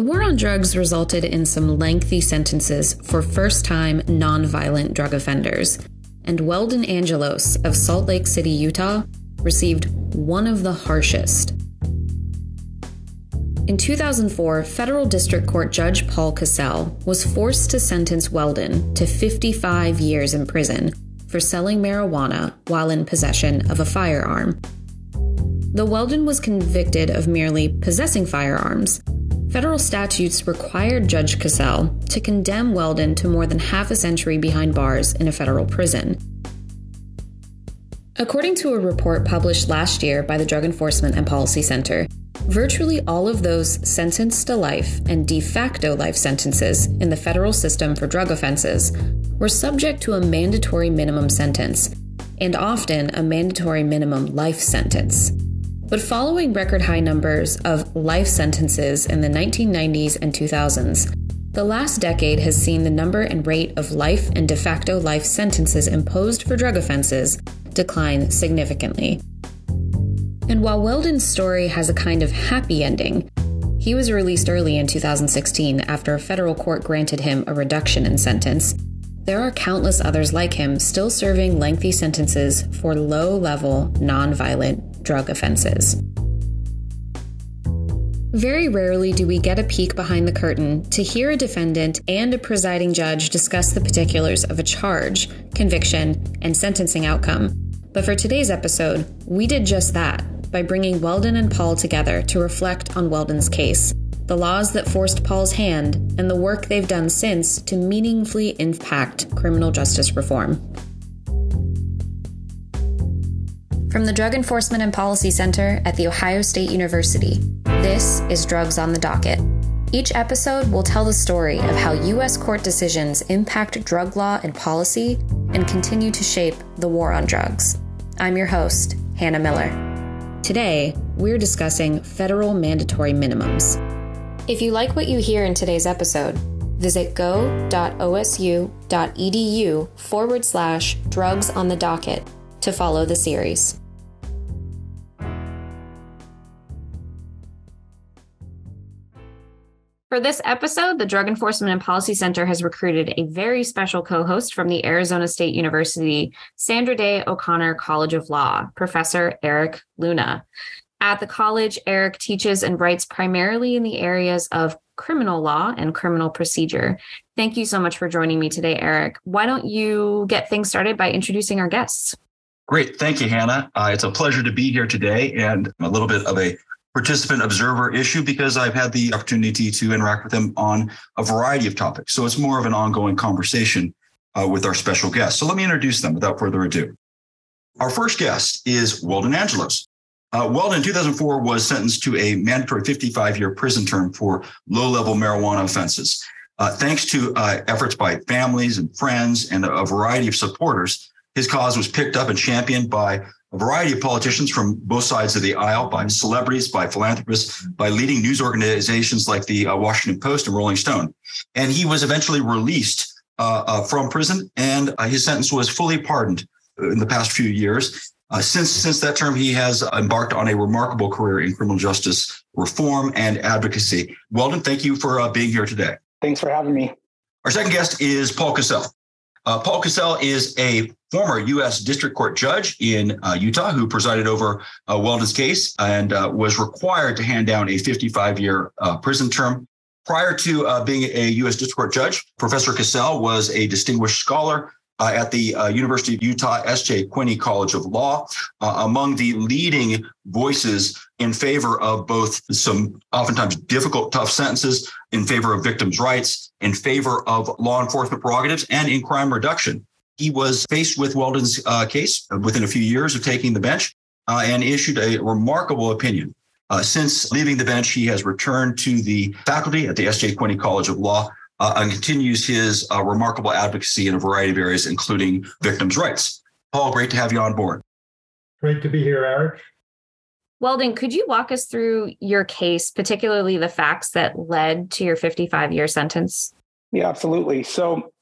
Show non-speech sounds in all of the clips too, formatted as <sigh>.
The war on drugs resulted in some lengthy sentences for first time nonviolent drug offenders, and Weldon Angelos of Salt Lake City, Utah, received one of the harshest. In 2004, Federal District Court Judge Paul Cassell was forced to sentence Weldon to 55 years in prison for selling marijuana while in possession of a firearm. Though Weldon was convicted of merely possessing firearms, Federal statutes required Judge Cassell to condemn Weldon to more than half a century behind bars in a federal prison. According to a report published last year by the Drug Enforcement and Policy Center, virtually all of those sentenced to life and de facto life sentences in the federal system for drug offenses were subject to a mandatory minimum sentence, and often a mandatory minimum life sentence. But following record high numbers of life sentences in the 1990s and 2000s, the last decade has seen the number and rate of life and de facto life sentences imposed for drug offenses decline significantly. And while Weldon's story has a kind of happy ending, he was released early in 2016 after a federal court granted him a reduction in sentence. There are countless others like him still serving lengthy sentences for low level, nonviolent drug offenses. Very rarely do we get a peek behind the curtain to hear a defendant and a presiding judge discuss the particulars of a charge, conviction, and sentencing outcome. But for today's episode, we did just that by bringing Weldon and Paul together to reflect on Weldon's case, the laws that forced Paul's hand, and the work they've done since to meaningfully impact criminal justice reform. From the Drug Enforcement and Policy Center at The Ohio State University, this is Drugs on the Docket. Each episode will tell the story of how U.S. court decisions impact drug law and policy and continue to shape the war on drugs. I'm your host, Hannah Miller. Today, we're discussing federal mandatory minimums. If you like what you hear in today's episode, visit go.osu.edu forward slash drugs on the docket to follow the series. For this episode, the Drug Enforcement and Policy Center has recruited a very special co host from the Arizona State University Sandra Day O'Connor College of Law, Professor Erik Luna. At the college, Erik teaches and writes primarily in the areas of criminal law and criminal procedure. Thank you so much for joining me today, Erik. Why don't you get things started by introducing our guests? Great. Thank you, Hannah. Uh, it's a pleasure to be here today and a little bit of a participant observer issue because I've had the opportunity to interact with them on a variety of topics. So it's more of an ongoing conversation uh, with our special guests. So let me introduce them without further ado. Our first guest is Weldon Angelos. Uh, Weldon in 2004 was sentenced to a mandatory 55 year prison term for low level marijuana offenses. Uh, thanks to uh, efforts by families and friends and a variety of supporters, his cause was picked up and championed by a variety of politicians from both sides of the aisle, by celebrities, by philanthropists, by leading news organizations like the uh, Washington Post and Rolling Stone. And he was eventually released uh, uh, from prison, and uh, his sentence was fully pardoned in the past few years. Uh, since since that term, he has embarked on a remarkable career in criminal justice reform and advocacy. Weldon, thank you for uh, being here today. Thanks for having me. Our second guest is Paul Cassell. Uh, Paul Cassell is a former U.S. District Court judge in uh, Utah who presided over Weldon's case and uh, was required to hand down a 55 year uh, prison term. Prior to uh, being a U.S. District Court judge, Professor Cassell was a distinguished scholar uh, at the uh, University of Utah S.J. Quinney College of Law, uh, among the leading voices in favor of both some oftentimes difficult, tough sentences, in favor of victims' rights, in favor of law enforcement prerogatives, and in crime reduction. He was faced with Weldon's uh, case within a few years of taking the bench uh, and issued a remarkable opinion. Uh, since leaving the bench, he has returned to the faculty at the S.J. Quinney College of Law uh, and continues his uh, remarkable advocacy in a variety of areas, including victims' rights. Paul, great to have you on board. Great to be here, Erik. Weldon, could you walk us through your case, particularly the facts that led to your 55 year sentence? Yeah, absolutely. So,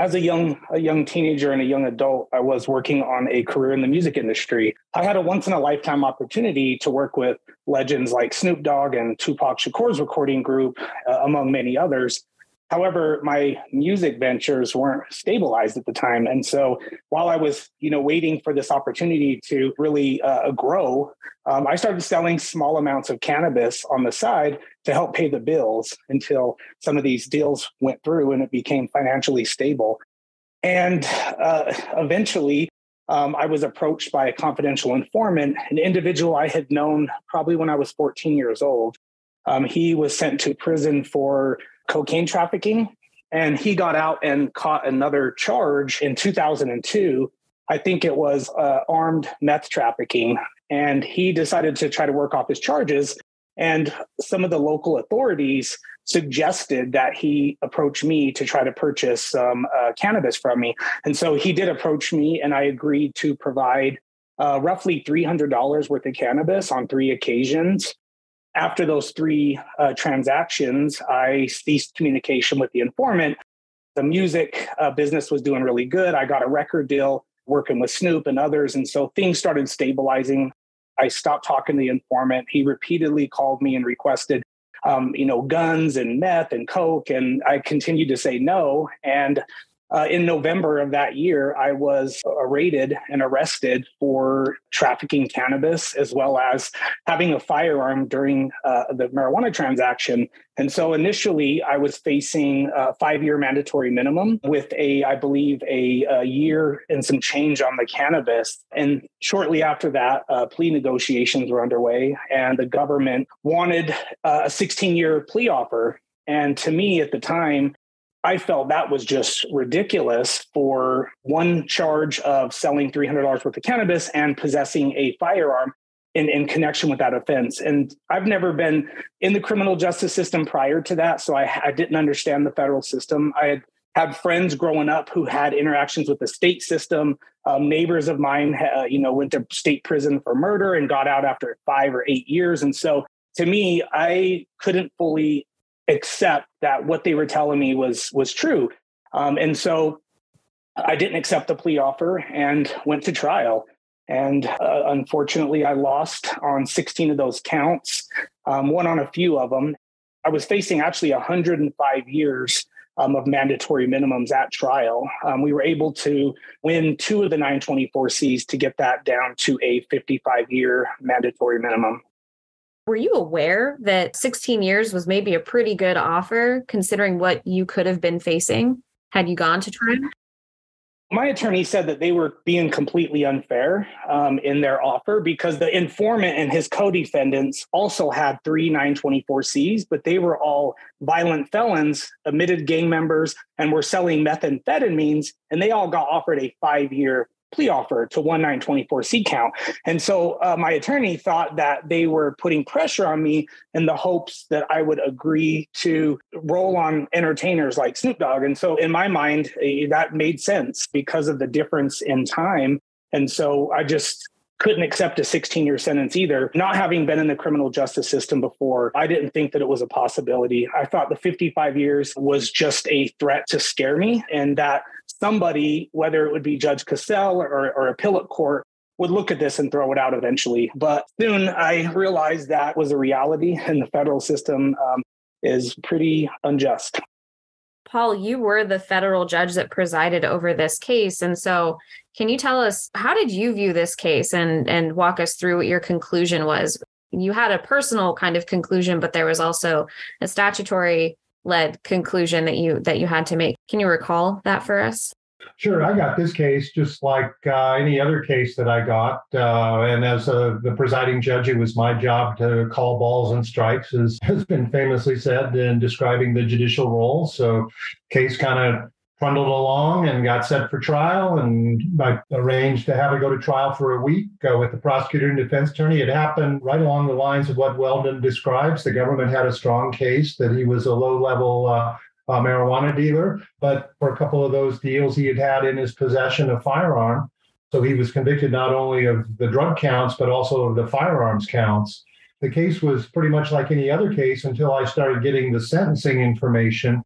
as a young a young teenager and a young adult, I was working on a career in the music industry. I had a once in a lifetime opportunity to work with legends like Snoop Dogg and Tupac Shakur's recording group, uh, among many others. However, my music ventures weren't stabilized at the time, and so while I was, you know, waiting for this opportunity to really uh, grow, um, I started selling small amounts of cannabis on the side to help pay the bills until some of these deals went through and it became financially stable. And uh, eventually, um, I was approached by a confidential informant, an individual I had known probably when I was 14 years old. Um, he was sent to prison for cocaine trafficking, and he got out and caught another charge in 2002. I think it was uh, armed meth trafficking. And he decided to try to work off his charges. And some of the local authorities suggested that he approach me to try to purchase some uh, cannabis from me. And so he did approach me, and I agreed to provide uh, roughly $300 worth of cannabis on three occasions. After those three uh, transactions, I ceased communication with the informant. The music uh, business was doing really good. I got a record deal working with Snoop and others. And so things started stabilizing. I stopped talking to the informant. He repeatedly called me and requested, um, you know, guns and meth and coke, and I continued to say no. And uh, in November of that year, I was arraigned and arrested for trafficking cannabis as well as having a firearm during uh, the marijuana transaction. And so initially, I was facing a five year mandatory minimum with a, I believe, a, a, year and some change on the cannabis. And shortly after that, uh, plea negotiations were underway, and the government wanted uh, a 16 year plea offer. And to me at the time, I felt that was just ridiculous for one charge of selling $300 worth of cannabis and possessing a firearm in, in connection with that offense. And I've never been in the criminal justice system prior to that. So I, I didn't understand the federal system. I had had friends growing up who had interactions with the state system. Um, neighbors of mine, uh, you know, went to state prison for murder and got out after five or eight years. And so to me, I couldn't fully accept that what they were telling me was was true. Um, and so I didn't accept the plea offer and went to trial. And uh, unfortunately, I lost on 16 of those counts, um, won on a few of them. I was facing actually 105 years um, of mandatory minimums at trial. Um, we were able to win two of the 924Cs to get that down to a 55 year mandatory minimum. Were you aware that 16 years was maybe a pretty good offer considering what you could have been facing had you gone to trial? My attorney said that they were being completely unfair um, in their offer because the informant and his co defendants also had three 924Cs, but they were all violent felons, admitted gang members, and were selling methamphetamines, and they all got offered a five year plea offer to 1924C count. And so uh, my attorney thought that they were putting pressure on me in the hopes that I would agree to roll on entertainers like Snoop Dogg. And so in my mind, uh, that made sense because of the difference in time. And so I just couldn't accept a 16 year sentence either. Not having been in the criminal justice system before, I didn't think that it was a possibility. I thought the 55 years was just a threat to scare me and that somebody, whether it would be Judge Cassell or, or appellate court, would look at this and throw it out eventually. But soon I realized that was a reality and the federal system um, is pretty unjust. Paul, you were the federal judge that presided over this case. And so, can you tell us how did you view this case and, and walk us through what your conclusion was? You had a personal kind of conclusion, but there was also a statutory led conclusion that you that you had to make. Can you recall that for us? Sure, I got this case just like uh, any other case that I got. Uh, and as a, the presiding judge, it was my job to call balls and strikes, as <laughs> has been famously said in describing the judicial role. So, case kind of trundled along and got set for trial. And I arranged to have it go to trial for a week uh, with the prosecutor and defense attorney. It happened right along the lines of what Weldon describes. The government had a strong case that he was a low level uh, uh, marijuana dealer, but for a couple of those deals, he had had in his possession a firearm. So he was convicted not only of the drug counts, but also of the firearms counts. The case was pretty much like any other case until I started getting the sentencing information.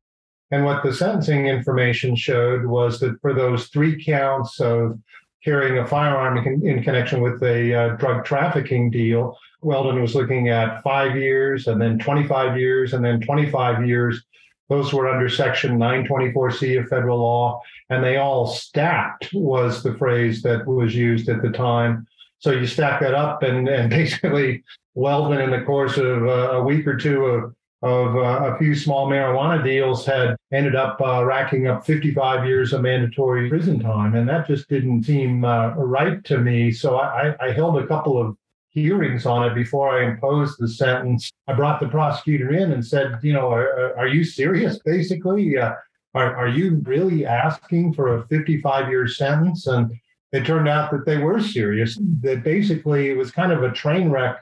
And what the sentencing information showed was that for those three counts of carrying a firearm in, in connection with a uh, drug trafficking deal, Weldon was looking at five years and then 25 years and then 25 years. Those were under Section 924C of federal law, and they all stacked, was the phrase that was used at the time. So you stack that up, and, and <laughs> basically, Weldon, in the course of uh, a week or two of of uh, a few small marijuana deals had ended up uh, racking up 55 years of mandatory prison time. And that just didn't seem uh, right to me. So I, I, held a couple of hearings on it before I imposed the sentence. I brought the prosecutor in and said, you know, are, are you serious, basically? Uh, are, are you really asking for a 55 year sentence? And it turned out that they were serious, that basically it was kind of a train wreck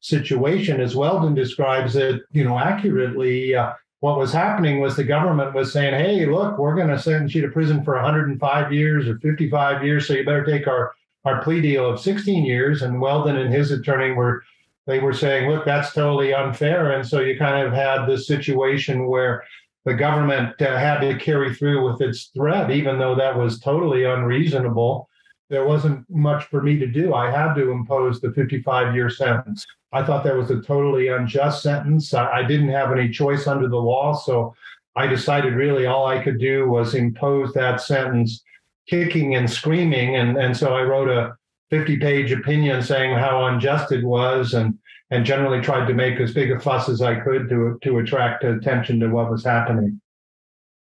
situation, as Weldon describes it, you know, accurately. Uh, what was happening was the government was saying, "Hey, look, we're going to sentence you to prison for 105 years or 55 years, so you better take our our plea deal of 16 years." And Weldon and his attorney were they were saying, "Look, that's totally unfair," and so you kind of had this situation where the government uh, had to carry through with its threat, even though that was totally unreasonable there wasn't much for me to do. I had to impose the 55 year sentence. I thought that was a totally unjust sentence. I, I, didn't have any choice under the law. So I decided really all I could do was impose that sentence, kicking and screaming. And, and so I wrote a 50 page opinion saying how unjust it was and, and generally tried to make as big a fuss as I could to, to attract attention to what was happening.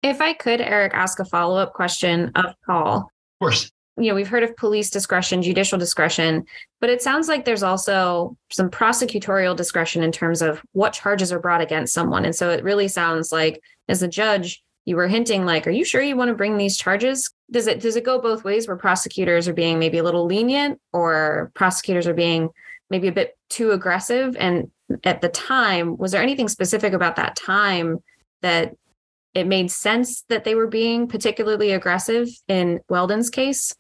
If I could, Erik, ask a follow up question of Paul. Of course you know, we've heard of police discretion, judicial discretion, but it sounds like there's also some prosecutorial discretion in terms of what charges are brought against someone. And so it really sounds like as a judge, you were hinting like, are you sure you want to bring these charges? Does it does it go both ways where prosecutors are being maybe a little lenient or prosecutors are being maybe a bit too aggressive? And at the time, was there anything specific about that time that it made sense that they were being particularly aggressive in Weldon's case?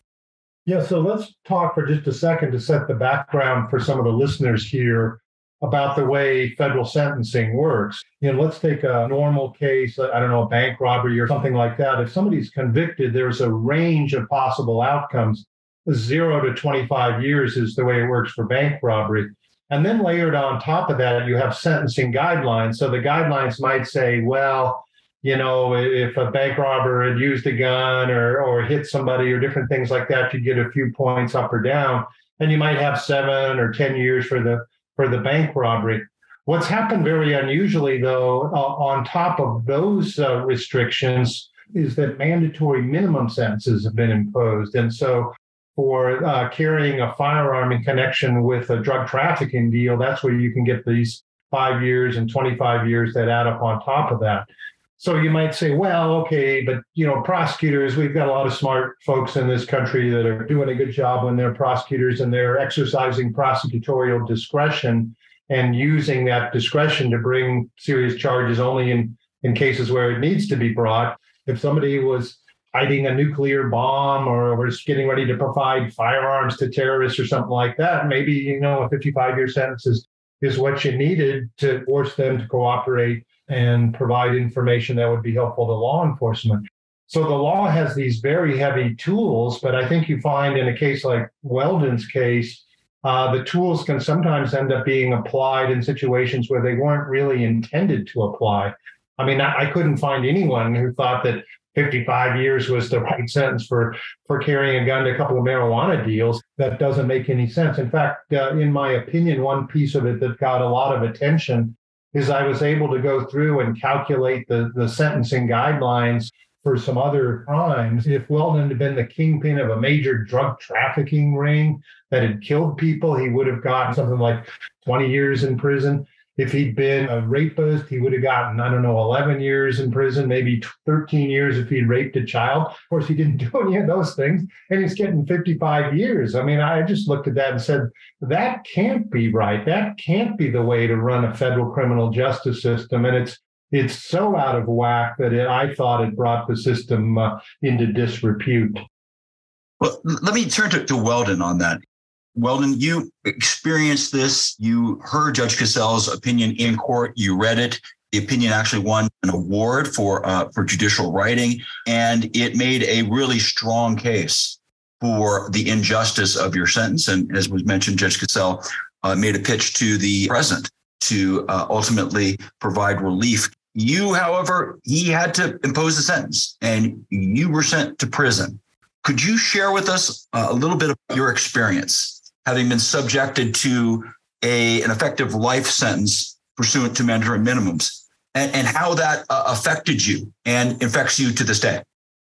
Yeah, so let's talk for just a second to set the background for some of the listeners here about the way federal sentencing works. You know, let's take a normal case, I don't know, a bank robbery or something like that. If somebody's convicted, there's a range of possible outcomes. Zero to 25 years is the way it works for bank robbery. And then layered on top of that, you have sentencing guidelines. So the guidelines might say, well, you know, if a bank robber had used a gun or or hit somebody or different things like that, you'd get a few points up or down, and you might have seven or ten years for the for the bank robbery. What's happened very unusually, though, uh, on top of those uh, restrictions, is that mandatory minimum sentences have been imposed, and so for uh, carrying a firearm in connection with a drug trafficking deal, that's where you can get these five years and 25 years that add up on top of that. So you might say, well, okay, but you know, prosecutors, we've got a lot of smart folks in this country that are doing a good job when they're prosecutors and they're exercising prosecutorial discretion and using that discretion to bring serious charges only in, in cases where it needs to be brought. If somebody was hiding a nuclear bomb or was getting ready to provide firearms to terrorists or something like that, maybe, you know, a 55 year sentence is, is what you needed to force them to cooperate and provide information that would be helpful to law enforcement. So the law has these very heavy tools, but I think you find in a case like Weldon's case, uh, the tools can sometimes end up being applied in situations where they weren't really intended to apply. I mean, I, I couldn't find anyone who thought that 55 years was the <laughs> right sentence for for carrying a gun to a couple of marijuana deals. That doesn't make any sense. In fact, uh, in my opinion, one piece of it that got a lot of attention is I was able to go through and calculate the, the sentencing guidelines for some other crimes. If Weldon had been the kingpin of a major drug trafficking ring that had killed people, he would have gotten something like 20 years in prison. If he'd been a rapist, he would have gotten, I don't know, 11 years in prison, maybe 13 years if he'd raped a child. Of course, he didn't <laughs> do any of those things, and he's getting 55 years. I mean, I just looked at that and said, that can't be right. That can't be the way to run a federal criminal justice system. And it's it's so out of whack that it, I thought it brought the system uh, into disrepute. Well, let me turn to, to Weldon on that. Weldon, you experienced this. You heard Judge Cassell's opinion in court. You read it. The opinion actually won an award for uh, for judicial writing, and it made a really strong case for the injustice of your sentence. And as was mentioned, Judge Cassell uh, made a pitch to the president to uh, ultimately provide relief. You, however, he had to impose a sentence, and you were sent to prison. Could you share with us uh, a little bit of your experience, having been subjected to a an effective life sentence pursuant to mandatory minimums? and, and how that uh, affected you and affects you to this day.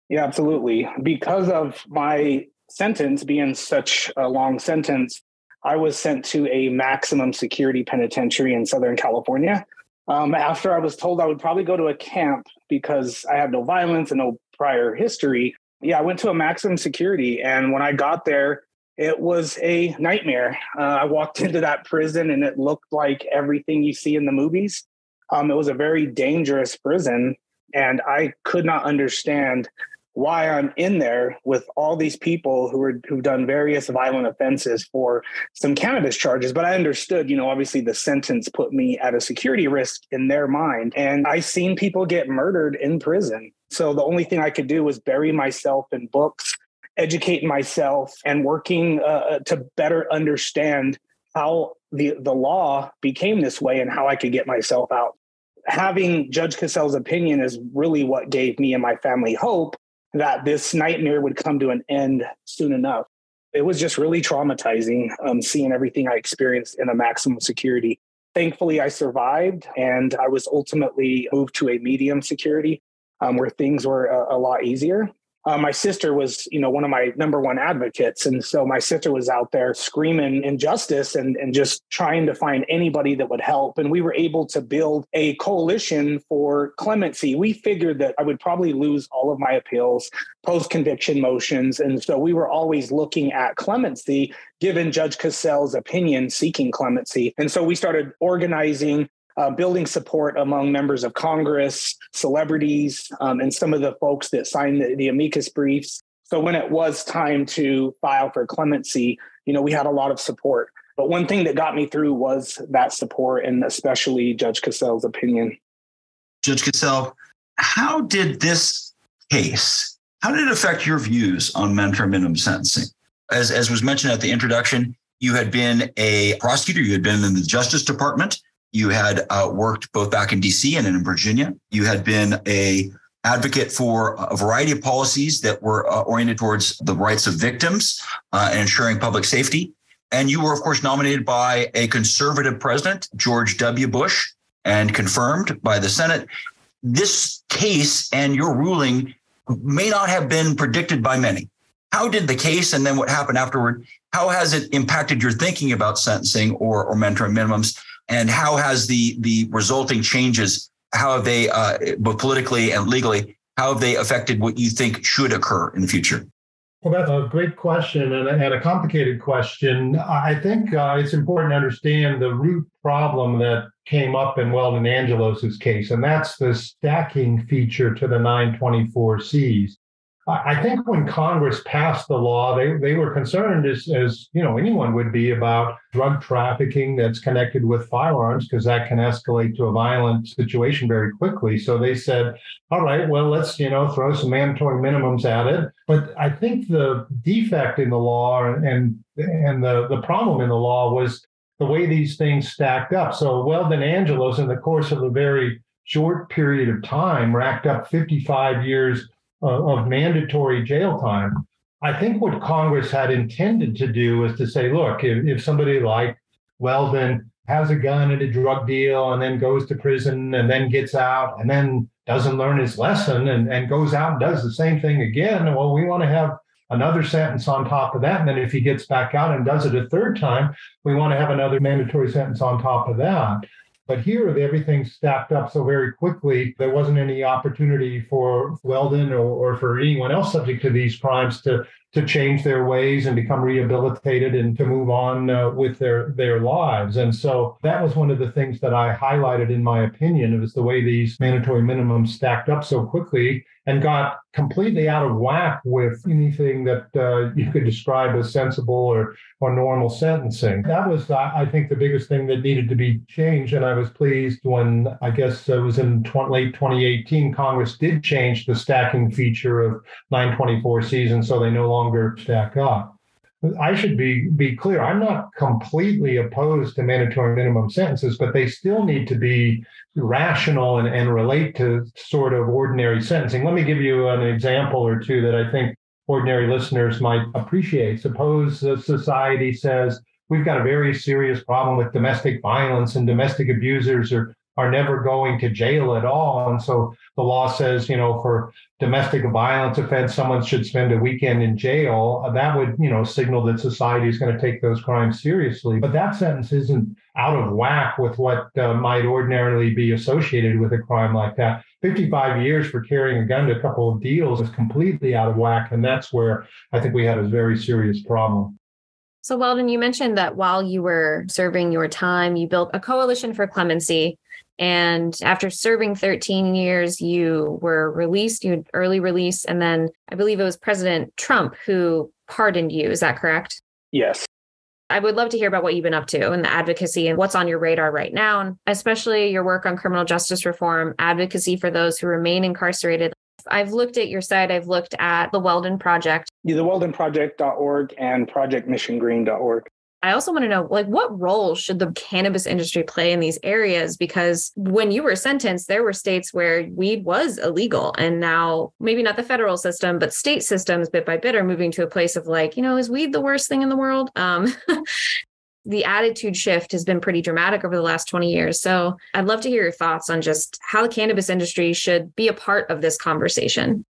Yeah, absolutely. Because of my sentence being such a long sentence, I was sent to a maximum security penitentiary in Southern California. Um, after I was told I would probably go to a camp because I had no violence and no prior history, yeah, I went to a maximum security. And when I got there, it was a nightmare. Uh, I walked <laughs> into that prison and it looked like everything you see in the movies. Um, it was a very dangerous prison, and I could not understand why I'm in there with all these people who were who've done various violent offenses for some cannabis charges. But I understood, you know, obviously the sentence put me at a security risk in their mind. And I seen people get murdered in prison. So the only thing I could do was bury myself in books, educate myself, and working uh, to better understand how the the law became this way and how I could get myself out having Judge Cassell's opinion is really what gave me and my family hope that this nightmare would come to an end soon enough. It was just really traumatizing um, seeing everything I experienced in a maximum security. Thankfully, I survived and I was ultimately moved to a medium security um, where things were a, a lot easier uh, my sister was, you know, one of my number one advocates. And so my sister was out there screaming injustice and, and just trying to find anybody that would help. And we were able to build a coalition for clemency. We figured that I would probably lose all of my appeals, post conviction motions. And so we were always looking at clemency given Judge Cassell's opinion seeking clemency. And so we started organizing uh, building support among members of Congress, celebrities, um, and some of the folks that signed the, the amicus briefs. So when it was time to file for clemency, you know, we had a lot of support. But one thing that got me through was that support and especially Judge Cassell's opinion. Judge Cassell, how did this case, how did it affect your views on mandatory minimum sentencing? As, as was mentioned at the introduction, you had been a prosecutor, you had been in the Justice Department, you had uh, worked both back in DC and in Virginia. You had been a advocate for a variety of policies that were uh, oriented towards the rights of victims uh, and ensuring public safety. And you were, of course, nominated by a conservative president, George W. Bush, and confirmed by the Senate. This case and your ruling may not have been predicted by many. How did the case and then what happened afterward, how has it impacted your thinking about sentencing or, or mandatory minimums? And how has the the resulting changes how have they uh, both politically and legally how have they affected what you think should occur in the future well, that's a great question and a, and a complicated question. I think uh, it's important to understand the root problem that came up in Weldon Angelos's case, and that's the stacking feature to the 924Cs. I think when Congress passed the law, they, they were concerned, as, as you know, anyone would be about drug trafficking that's connected with firearms, because that can escalate to a violent situation very quickly. So they said, all right, well, let's, you know, throw some mandatory minimums at it. But I think the defect in the law and and the, the problem in the law was the way these things stacked up. So Weldon Angelos, in the course of a very short period of time, racked up 55 years of mandatory jail time. I think what Congress had intended to do was to say, look, if, if somebody like Weldon has a gun and a drug deal and then goes to prison and then gets out and then doesn't learn his lesson and, and goes out and does the same thing again, well, we want to have another sentence on top of that. And then if he gets back out and does it a third time, we want to have another mandatory sentence on top of that. But here, everything stacked up so very quickly, there wasn't any opportunity for Weldon or, or for anyone else subject to these crimes to, to change their ways and become rehabilitated and to move on uh, with their their lives. And so that was one of the things that I highlighted in my opinion. It was the way these mandatory minimums stacked up so quickly and got completely out of whack with anything that uh, you could describe as sensible or or normal sentencing. That was, I think, the biggest thing that needed to be changed. And I was pleased when I guess it was in 20, late 2018, Congress did change the stacking feature of 924Cs, so they no longer stack up. I should be be clear. I'm not completely opposed to mandatory minimum sentences, but they still need to be rational and, and relate to sort of ordinary sentencing. Let me give you an example or two that I think ordinary listeners might appreciate. Suppose society says we've got a very serious problem with domestic violence and domestic abusers are are never going to jail at all. And so the law says, you know, for domestic violence offense, someone should spend a weekend in jail. That would, you know, signal that society is going to take those crimes seriously. But that sentence isn't out of whack with what uh, might ordinarily be associated with a crime like that. 55 years for carrying a gun to a couple of deals is completely out of whack. And that's where I think we had a very serious problem. So, Weldon, you mentioned that while you were serving your time, you built a coalition for clemency and after serving 13 years, you were released, you had early release. And then I believe it was President Trump who pardoned you. Is that correct? Yes. I would love to hear about what you've been up to and the advocacy and what's on your radar right now, and especially your work on criminal justice reform, advocacy for those who remain incarcerated. I've looked at your site, I've looked at the Weldon Project. Yeah, the weldonproject.org and projectmissiongreen.org. I also want to know like what role should the cannabis industry play in these areas because when you were sentenced there were states where weed was illegal and now maybe not the federal system but state systems bit by bit are moving to a place of like you know is weed the worst thing in the world um <laughs> the attitude shift has been pretty dramatic over the last 20 years. So I'd love to hear your thoughts on just how the cannabis industry should be a part of this conversation.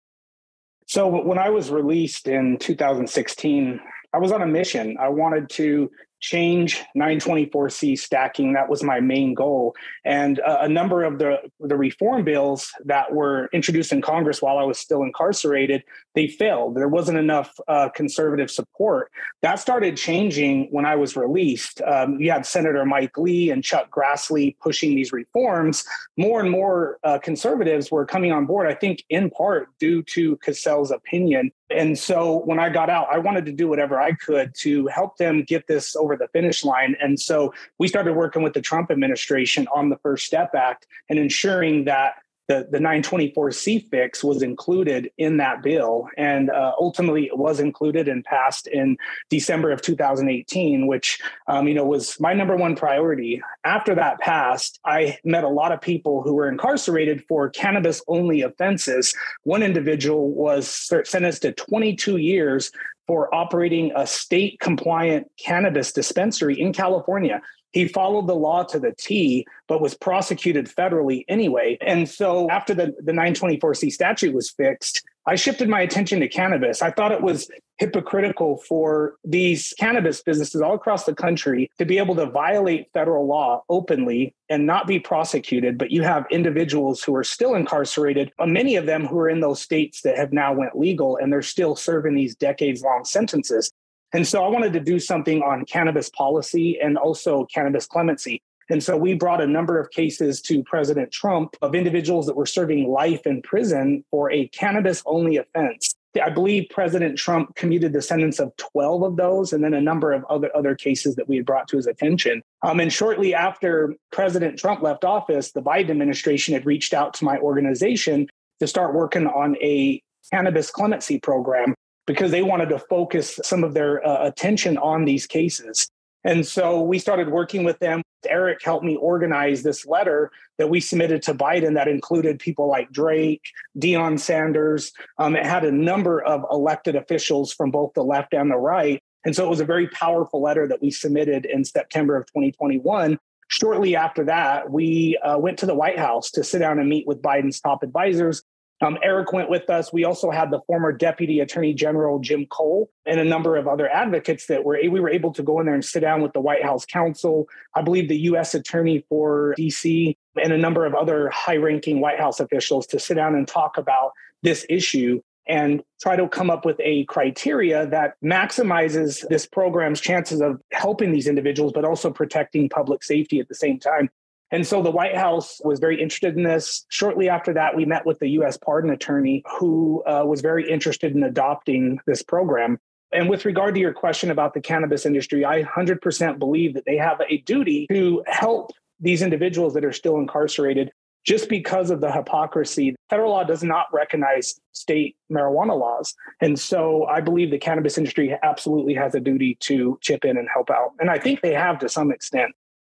So when I was released in 2016, I was on a mission. I wanted to change 924C stacking. That was my main goal. And uh, a number of the, the reform bills that were introduced in Congress while I was still incarcerated, they failed. There wasn't enough uh, conservative support. That started changing when I was released. Um, you had Senator Mike Lee and Chuck Grassley pushing these reforms. More and more uh, conservatives were coming on board, I think in part due to Cassell's opinion and so when I got out, I wanted to do whatever I could to help them get this over the finish line. And so we started working with the Trump administration on the First Step Act and ensuring that the, the 924C fix was included in that bill. And uh, ultimately, it was included and passed in December of 2018, which, um, you know, was my number one priority. After that passed, I met a lot of people who were incarcerated for cannabis only offenses. One individual was sentenced to 22 years for operating a state compliant cannabis dispensary in California. He followed the law to the T, but was prosecuted federally anyway. And so after the, the 924C statute was fixed, I shifted my attention to cannabis. I thought it was hypocritical for these cannabis businesses all across the country to be able to violate federal law openly and not be prosecuted but you have individuals who are still incarcerated uh, many of them who are in those states that have now went legal and they're still serving these decades long sentences and so I wanted to do something on cannabis policy and also cannabis clemency. And so we brought a number of cases to President Trump of individuals that were serving life in prison for a cannabis only offense. I believe President Trump commuted the sentence of 12 of those, and then a number of other, other cases that we had brought to his attention. Um, and shortly after President Trump left office, the Biden administration had reached out to my organization to start working on a cannabis clemency program because they wanted to focus some of their uh, attention on these cases. And so we started working with them. Erik helped me organize this letter that we submitted to Biden that included people like Drake, Deion Sanders. Um, it had a number of elected officials from both the left and the right. And so it was a very powerful letter that we submitted in September of 2021. Shortly after that, we uh, went to the White House to sit down and meet with Biden's top advisors um, Erik went with us. We also had the former Deputy Attorney General Jim Cole and a number of other advocates that were we were able to go in there and sit down with the White House counsel. I believe the U.S. Attorney for D.C. and a number of other high-ranking White House officials to sit down and talk about this issue. and try to come up with a criteria that maximizes this program's chances of helping these individuals, but also protecting public safety at the same time. And so the White House was very interested in this. Shortly after that, we met with the US pardon attorney who uh, was very interested in adopting this program. And with regard to your question about the cannabis industry, I 100% believe that they have a duty to help these individuals that are still incarcerated just because of the hypocrisy. Federal law does not recognize state marijuana laws. And so I believe the cannabis industry absolutely has a duty to chip in and help out. And I think they have to some extent.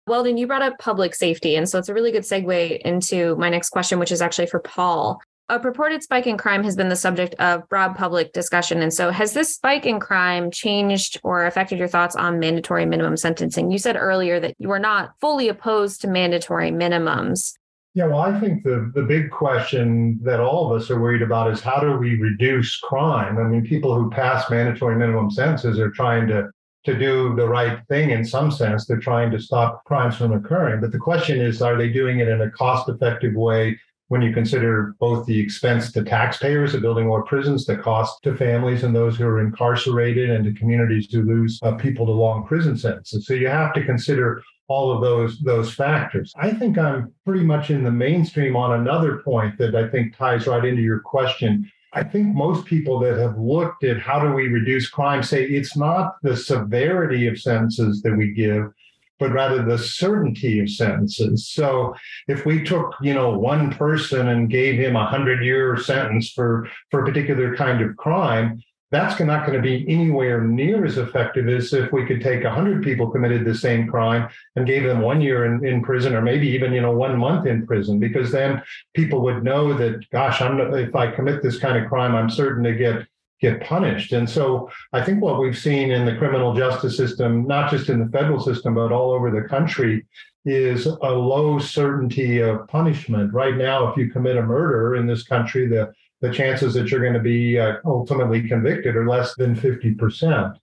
Weldon, you brought up public safety. And so it's a really good segue into my next question, which is actually for Paul. A purported spike in crime has been the subject of broad public discussion. And so, has this spike in crime changed or affected your thoughts on mandatory minimum sentencing? You said earlier that you are not fully opposed to mandatory minimums. Yeah, well, I think the, the big question that all of us are worried about is how do we reduce crime? I mean, people who pass mandatory minimum sentences are trying to to do the right thing in some sense. They're trying to stop crimes from occurring. But the question is, are they doing it in a cost effective way when you consider both the expense to taxpayers of building more prisons, the cost to families and those who are incarcerated, and to communities who lose uh, people to long prison sentences? So you have to consider all of those those factors. I think I'm pretty much in the mainstream on another point that I think ties right into your question I think most people that have looked at how do we reduce crime say it's not the severity of sentences that we give, but rather the certainty of sentences. So if we took, you know, one person and gave him a hundred year sentence for, for a particular kind of crime, that's not going to be anywhere near as effective as if we could take 100 people committed the same crime and gave them one year in, in prison or maybe even you know one month in prison because then people would know that gosh i'm if i commit this kind of crime i'm certain to get get punished. And so i think what we've seen in the criminal justice system not just in the federal system but all over the country is a low certainty of punishment. Right now if you commit a murder in this country the the chances that you're going to be uh, ultimately convicted are less than 50%.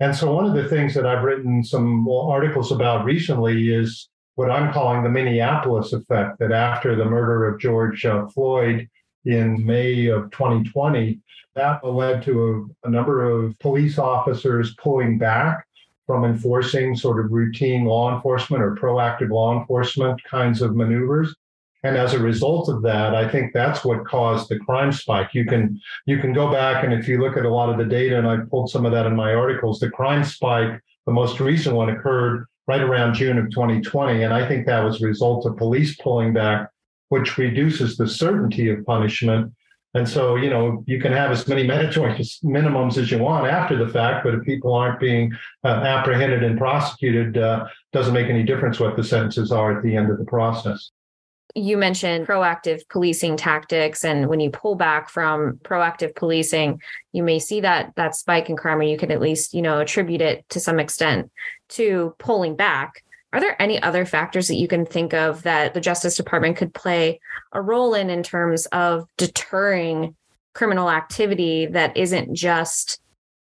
And so, one of the things that I've written some articles about recently is what I'm calling the Minneapolis effect that after the murder of George uh, Floyd in May of 2020, that led to a, a number of police officers pulling back from enforcing sort of routine law enforcement or proactive law enforcement kinds of maneuvers and as a result of that i think that's what caused the crime spike. You can you can go back and if you look at a lot of the data and i pulled some of that in my articles the crime spike the most recent one occurred right around june of 2020 and i think that was a result of police pulling back which reduces the certainty of punishment. And so, you know, you can have as many <laughs> mandatory minimums as you want after the fact, but if people aren't being uh, apprehended and prosecuted, uh, doesn't make any difference what the sentences are at the end of the process you mentioned proactive policing tactics and when you pull back from proactive policing you may see that that spike in crime or you can at least you know attribute it to some extent to pulling back. Are there any other factors that you can think of that the justice department could play a role in in terms of deterring criminal activity that isn't just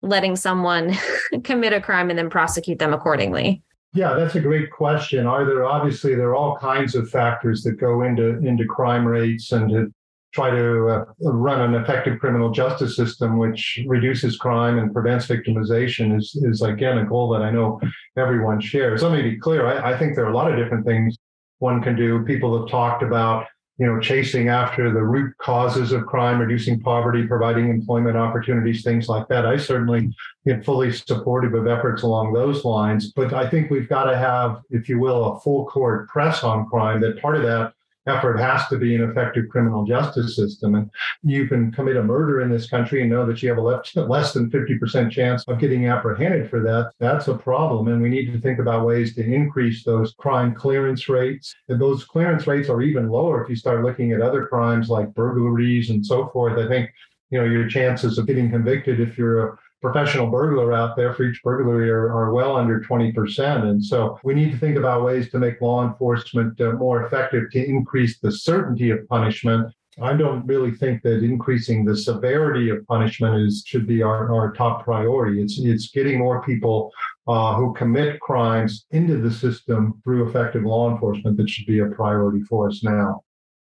letting someone <laughs> commit a crime and then prosecute them accordingly yeah, that's a great question. Are there obviously there are all kinds of factors that go into into crime rates and to try to uh, run an effective criminal justice system which reduces crime and prevents victimization is is again a goal that I know everyone shares. Let me be clear. I, I think there are a lot of different things one can do. People have talked about you know, chasing after the root causes of crime, reducing poverty, providing employment opportunities, things like that. I certainly am fully supportive of efforts along those lines. But I think we've got to have, if you will, a full court press on crime. That part of that effort has to be an effective criminal justice system. And you can commit a murder in this country and know that you have a <laughs> less than 50% chance of getting apprehended for that. That's a problem. And we need to think about ways to increase those crime clearance rates. And those clearance rates are even lower if you start looking at other crimes like burglaries and so forth. I think, you know, your chances of getting convicted if you're a professional burglar out there for each burglary are, are, well under 20%. And so we need to think about ways to make law enforcement uh, more effective to increase the certainty of punishment. I don't really think that increasing the severity of punishment is should be our, our top priority. It's it's getting more people uh, who commit crimes into the system through effective law enforcement that should be a priority for us now.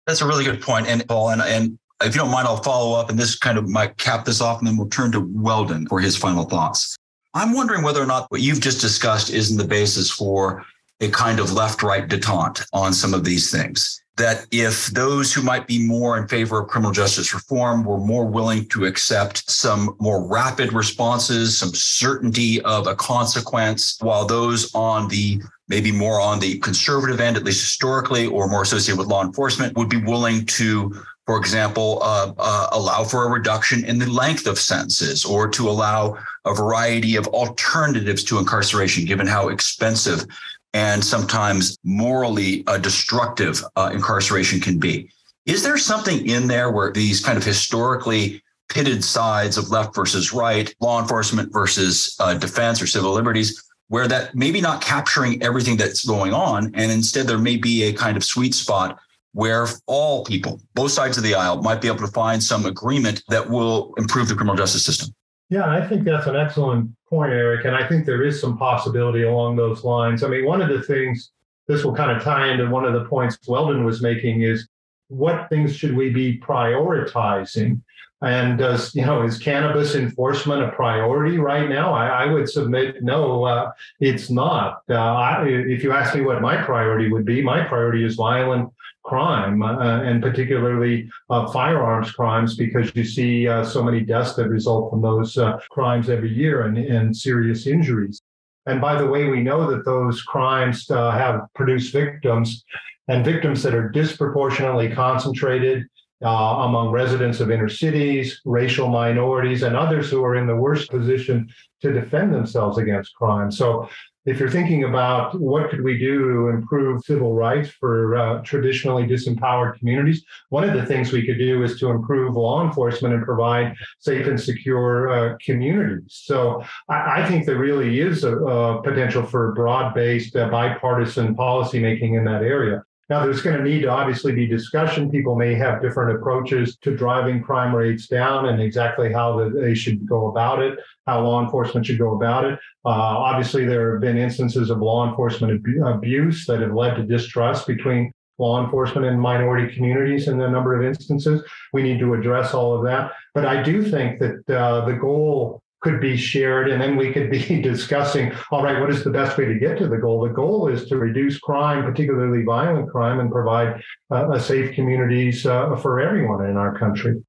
That's a really good. And Paul, and, and if you don't mind, I'll follow up and this kind of might cap this off and then we'll turn to Weldon for his final thoughts. I'm wondering whether or not what you've just discussed isn't the basis for a kind of left right detente on some of these things. That if those who might be more in favor of criminal justice reform were more willing to accept some more rapid responses, some certainty of a consequence, while those on the maybe more on the conservative end, at least historically, or more associated with law enforcement, would be willing to for example, uh, uh, allow for a reduction in the length of sentences or to allow a variety of alternatives to incarceration, given how expensive and sometimes morally uh, destructive uh, incarceration can be. Is there something in there where these kind of historically pitted sides of left versus right, law enforcement versus uh, defense or civil liberties, where that maybe not capturing everything that's going on, and instead there may be a kind of sweet spot where all people, both sides of the aisle, might be able to find some agreement that will improve the criminal justice system. Yeah, I think that's an excellent point, Erik. And I think there is some possibility along those lines. I mean, one of the things, this will kind of tie into one of the points Weldon was making is what things should we be prioritizing? And does, you know, is cannabis enforcement a priority right now? I, I would submit no, uh, it's not. Uh, I, if you ask me what my priority would be, my priority is violent crime, uh, and particularly uh, firearms crimes, because you see uh, so many deaths that result from those uh, crimes every year and, and, serious injuries. And by the way, we know that those crimes uh, have produced victims and victims that are disproportionately concentrated uh, among residents of inner cities, racial minorities, and others who are in the worst position to defend themselves against crime. So if you're thinking about what could we do to improve civil rights for uh, traditionally disempowered communities, one of the things we could do is to improve law enforcement and provide safe and secure uh, communities. So I, I, think there really is a, a potential for broad-based uh, bipartisan policymaking in that area. Now, there's going to need to obviously be discussion. People may have different approaches to driving crime rates down and exactly how they should go about it, how law enforcement should go about it. Uh, obviously, there have been instances of law enforcement abuse that have led to distrust between law enforcement and minority communities in a number of instances. We need to address all of that. But I do think that uh, the goal could be shared and then we could be <laughs> discussing all right what is the best way to get to the goal? The goal is to reduce crime particularly violent crime and provide uh, a safe communities uh, for everyone in our country.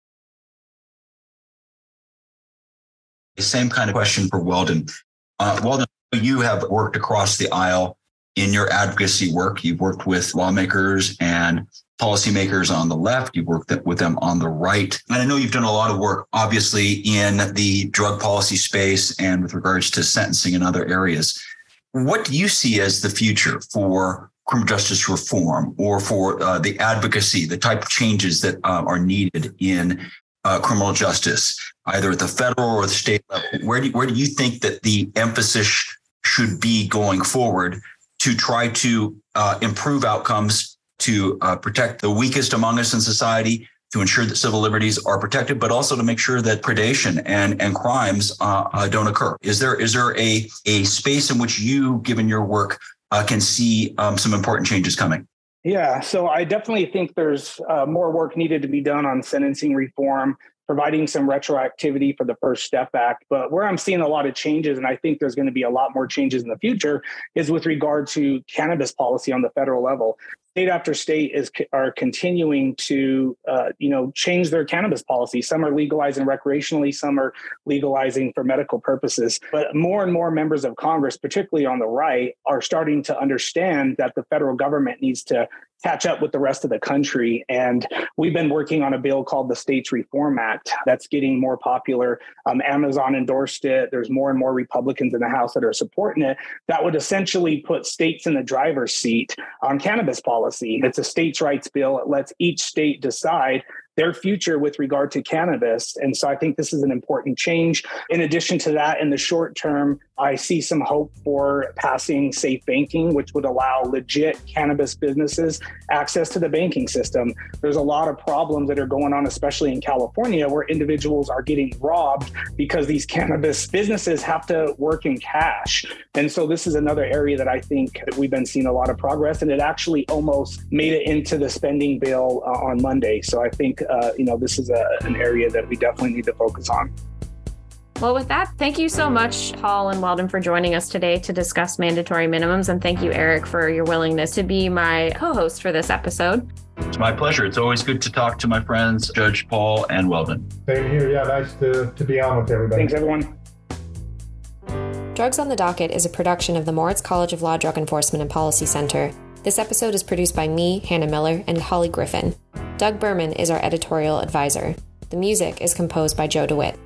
The same kind of question for weldon. Uh, weldon you have worked across the aisle in your advocacy work you've worked with lawmakers and policymakers on the left. You've worked with them on the right. And I know you've done a lot of work, obviously, in the drug policy space and with regards to sentencing and other areas. What do you see as the future for criminal justice reform or for uh, the advocacy, the type of changes that uh, are needed in uh, criminal justice, either at the federal or the state level? Where do, where do you think that the emphasis should be going forward to try to uh, improve outcomes to uh, protect the weakest among us in society, to ensure that civil liberties are protected, but also to make sure that predation and and crimes uh, uh, don't occur. Is there is there a a space in which you, given your work, uh, can see um, some important changes coming? Yeah, so I definitely think there's uh, more work needed to be done on sentencing reform providing some retroactivity for the First Step Act. But where I'm seeing a lot of changes, and I think there's going to be a lot more changes in the future, is with regard to cannabis policy on the federal level state after state is are continuing to uh, you know change their cannabis policy some are legalizing recreationally some are legalizing for medical purposes but more and more members of congress particularly on the right are starting to understand that the federal government needs to catch up with the rest of the country. And we've been working on a bill called the States Reform Act that's getting more popular. Um, Amazon endorsed it. There's more and more Republicans in the House that are supporting it. That would essentially put states in the driver's seat on cannabis policy. It's a states' rights bill. It lets each state decide their future with regard to cannabis. And so I think this is an important change. In addition to that, in the short term, I see some hope for passing safe banking, which would allow legit cannabis businesses access to the banking system. There's a lot of problems that are going on, especially in California, where individuals are getting robbed because these cannabis businesses have to work in cash. And so this is another area that I think that we've been seeing a lot of progress, and it actually almost made it into the spending bill uh, on Monday. So I think uh, you know this is a, an area that we definitely need to focus on. Well, with that, thank you so much, Paul and Weldon, for joining us today to discuss mandatory minimums. And thank you, Erik, for your willingness to be my co host for this episode. It's my pleasure. It's always good to talk to my friends, Judge Paul and Weldon. Same here. Yeah, nice to, to be on with everybody. Thanks, everyone. Drugs on the Docket is a production of the Moritz College of Law Drug Enforcement and Policy Center. This episode is produced by me, Hannah Miller, and Holly Griffin. Doug Berman is our editorial advisor. The music is composed by Joe DeWitt.